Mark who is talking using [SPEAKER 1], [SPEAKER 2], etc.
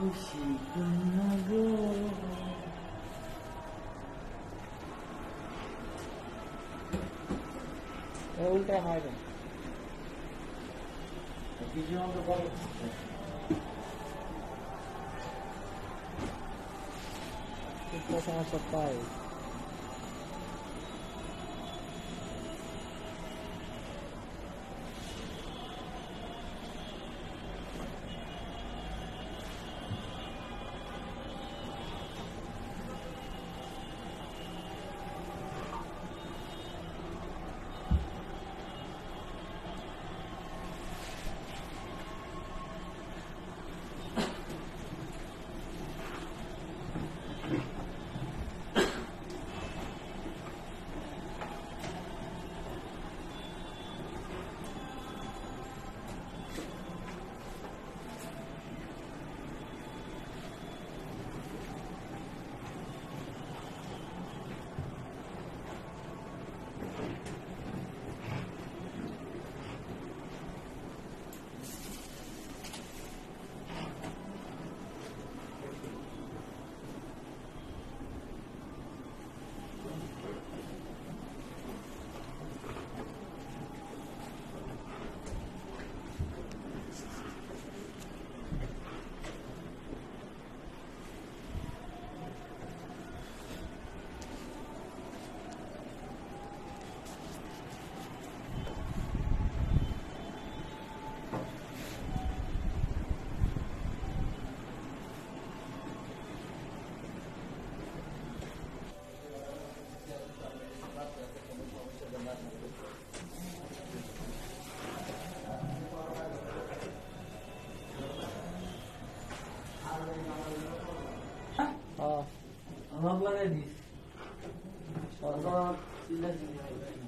[SPEAKER 1] Ik ben na.
[SPEAKER 2] Ultra Rijden.
[SPEAKER 1] Ik heb hier een.
[SPEAKER 2] Ik een paar.
[SPEAKER 1] Anabla ne diyor?
[SPEAKER 2] Şahzat
[SPEAKER 1] sizler dinliyorlar.